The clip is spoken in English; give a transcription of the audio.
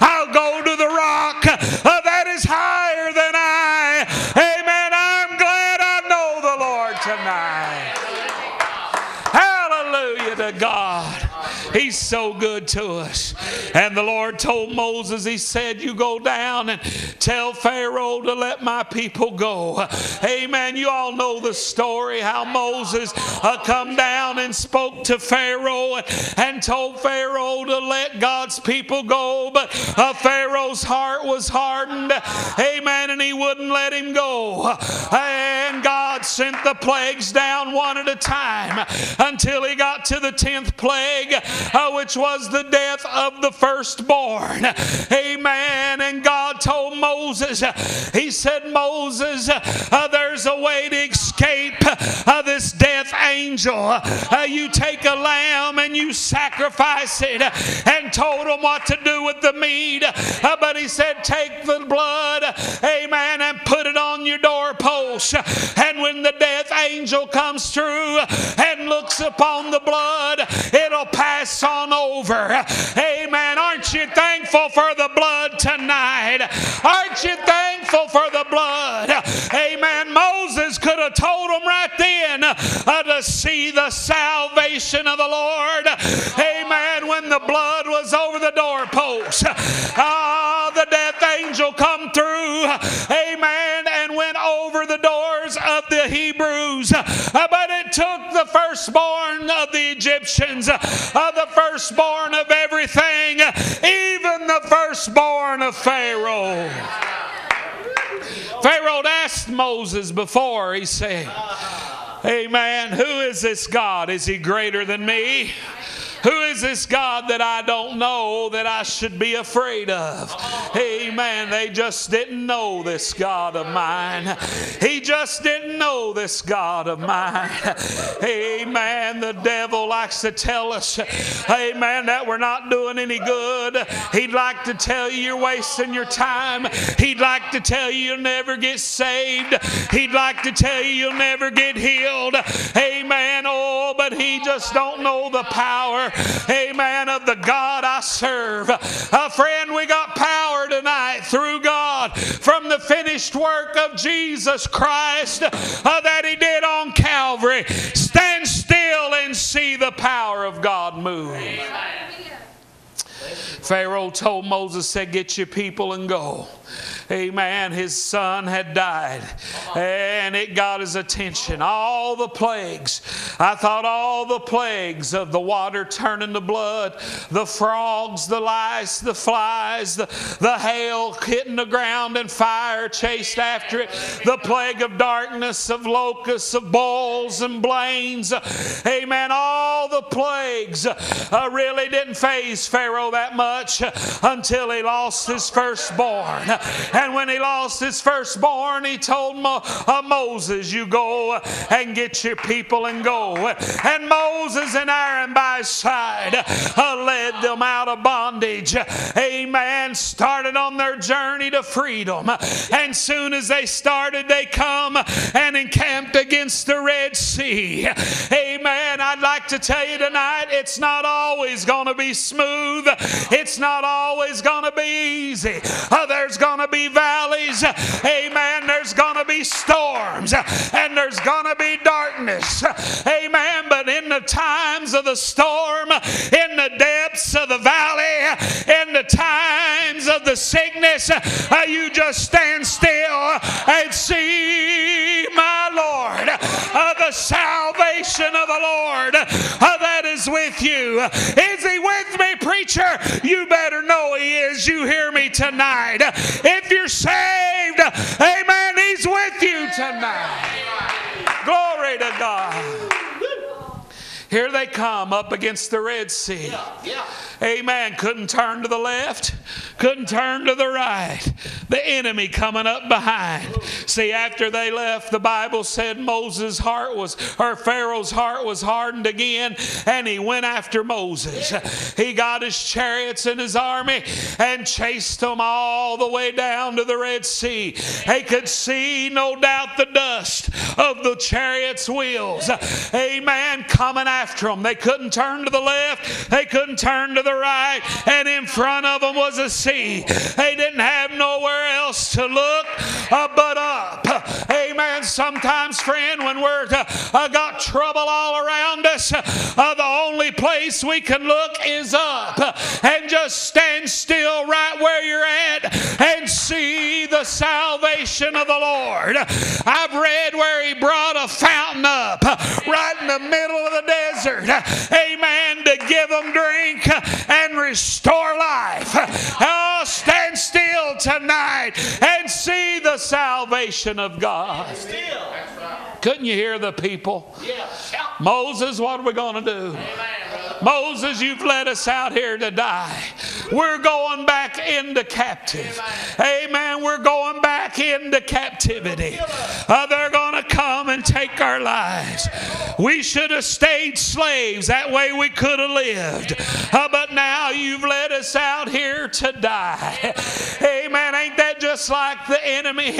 I'll go He's so good to us. And the Lord told Moses, He said, You go down and tell Pharaoh to let my people go. Amen. You all know the story how Moses uh, come down and spoke to Pharaoh and told Pharaoh to let God's people go. But uh, Pharaoh's heart was hardened. Amen. And he wouldn't let him go. And sent the plagues down one at a time until he got to the tenth plague, uh, which was the death of the firstborn. Amen. And God told Moses, He said, Moses, uh, there's a way to escape uh, this death angel. Uh, you take a lamb and you sacrifice it, and told him what to do with the meat. Uh, but he said, Take the blood, amen, and put it on your doorpost. And when the death angel comes through and looks upon the blood, it'll pass on over. Amen. Aren't you thankful for the blood tonight? Aren't you thankful for the blood? Amen. Moses could have told them right then uh, to see the salvation of the Lord. Amen. When the blood was over the doorpost. Ah, the death angel come through. Over the doors of the Hebrews. Uh, but it took the firstborn of the Egyptians, uh, the firstborn of everything, even the firstborn of Pharaoh. Pharaoh asked Moses before, he said, Amen. Who is this God? Is he greater than me? Who is this God that I don't know that I should be afraid of? Amen. They just didn't know this God of mine. He just didn't know this God of mine. Amen. The devil likes to tell us, amen, that we're not doing any good. He'd like to tell you you're wasting your time. He'd like to tell you you'll never get saved. He'd like to tell you you'll never get healed. Amen. Oh, but he just don't know the power amen, of the God I serve. Uh, friend, we got power tonight through God from the finished work of Jesus Christ uh, that He did on Calvary. Stand still and see the power of God move. Pharaoh told Moses, said, Get your people and go. Amen. His son had died and it got his attention. All the plagues. I thought all the plagues of the water turning to blood, the frogs, the lice, the flies, the, the hail hitting the ground and fire chased after it, the plague of darkness, of locusts, of bulls and blains. Amen. All the plagues uh, really didn't faze Pharaoh that much until he lost his firstborn. And when he lost his firstborn, he told Mo- uh, Moses, You go and get your people and go. And Moses and Aaron by his side uh, led them out of bondage. Amen. Started on their journey to freedom. And soon as they started, they come and encamped against the Red Sea. Amen. I'd like to tell you tonight, it's not always going to be smooth. It's not always going to be easy. Uh, there's going to be valleys. Amen. There's going to be storms and there's going to be darkness. Amen. But in the times of the storm, in the depths of the valley, in the times of the sickness, uh, you just stand still and see my Lord, uh, the salvation of the Lord uh, that is with you. Is he with me, preacher? You better know he is. You hear me tonight. If you're saved, amen, He's with you tonight. Glory to God. Here they come up against the Red Sea. Amen. Couldn't turn to the left, couldn't turn to the right. The enemy coming up behind. See, after they left, the Bible said Moses' heart was, or Pharaoh's heart was hardened again, and he went after Moses. He got his chariots and his army and chased them all the way down to the Red Sea. They could see, no doubt, the dust of the chariots' wheels. Amen. Coming after them. They couldn't turn to the left, they couldn't turn to the right, and in front of them was a sea. They didn't have nowhere else to look uh, but up. Amen. Sometimes, friend, when we're uh, got trouble all around us, uh, the only place we can look is up and just stand still right where you're at and see the salvation of the Lord. I've read where He brought a fountain up right in the middle of the desert. Amen. To give them drink and restore life. Tonight and see the salvation of God. Couldn't you hear the people? Moses, what are we going to do? Moses, you've led us out here to die. We're going back into captive. Amen. We're going back into captivity. Uh, they're going to come and take our lives. We should have stayed slaves. That way we could have lived. Uh, but now you've led us out here to die. Amen. Ain't that just like the enemy?